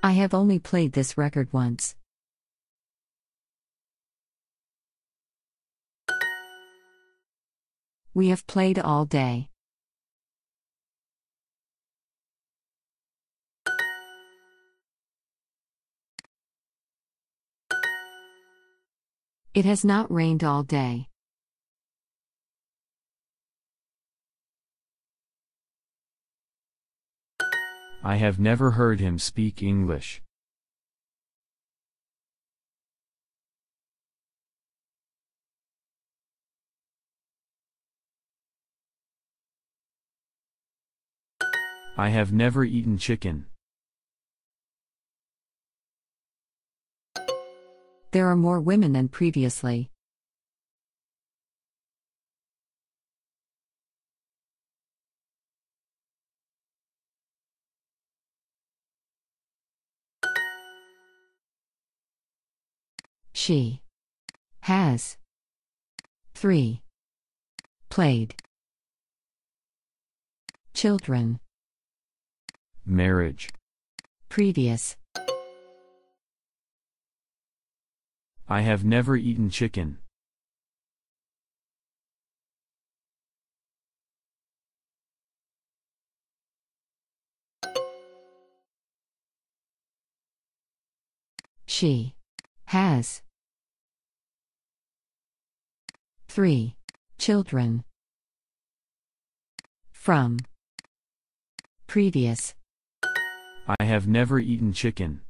I have only played this record once. We have played all day. It has not rained all day. I have never heard him speak English. I have never eaten chicken. There are more women than previously. She has. Three. Played. Children. Marriage. previous. I have never eaten chicken. she has three. Children. From. Previous. I have never eaten chicken.